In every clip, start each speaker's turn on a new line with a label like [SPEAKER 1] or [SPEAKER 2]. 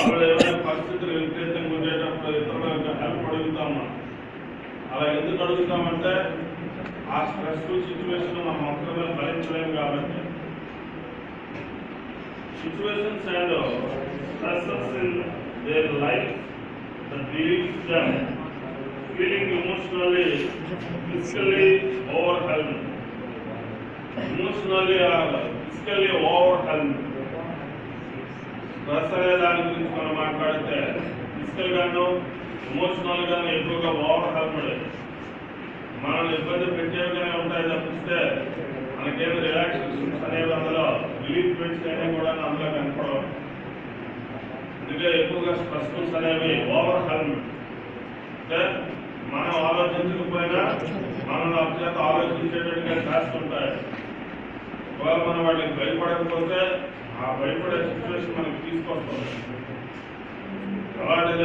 [SPEAKER 1] వాళ్ళు ఏమైనా పరిస్థితులు వ్యతిరేకంగా ఉండేటప్పుడు ఇతరులకు హెల్ప్ అడుగుతాం మనం అలా ఎందుకు అడుగుతామంటే ఆ స్ట్రెస్ఫుల్ సిచ్యువేషన్ మనం ఒక్కరిమే భరించలేము కాబట్టి situations and stresses in their life that leaves them feeling emotionally physically overwhelm emotionally or physically overwhelm గురించి మనం మాట్లాడితే ఫిజికల్ గాను ఎమోషనల్ గాను ఎక్కువగా ఓవర్హెల్మ్డ్ మనల్ని ఇబ్బంది పెట్టేవిగానే ఉంటాయి తప్పిస్తే మనకేమి రిలాక్సేషన్స్ అనేవి అందులో రిలీఫ్ బెడ్స్ అనేవి కూడా అందులో కనపడవు. అందుకే ఎక్కువగా స్ట్రెస్ఫుల్స్ అనేవి ఓవర్ హెల్మ్. అంటే మనం ఆలోచించకపోయినా మనం అత్యంత ఆలోచించేటట్టుగా చేస్తుంటాయి ఒకవేళ మనం వాటికి భయపడకపోతే ఆ భయపడే సిచ్యువేషన్ మనకి తీసుకొస్తుంది. so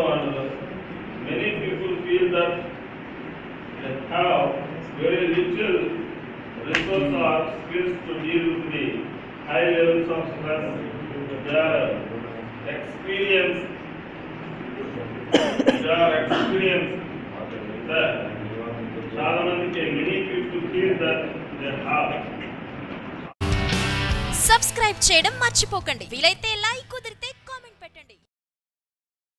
[SPEAKER 1] on. Many people feel that uh, they have very little resources hmm. or skills to deal with the high levels of stress. Their experience, their experience, that many people feel that they have
[SPEAKER 2] subscribe చేయడం మర్చిపోకండి వీలైతే like కుదిరితే